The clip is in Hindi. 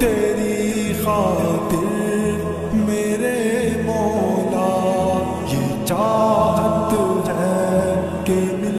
तेरी खातिर मेरे मौला ये चाहत है कि मिल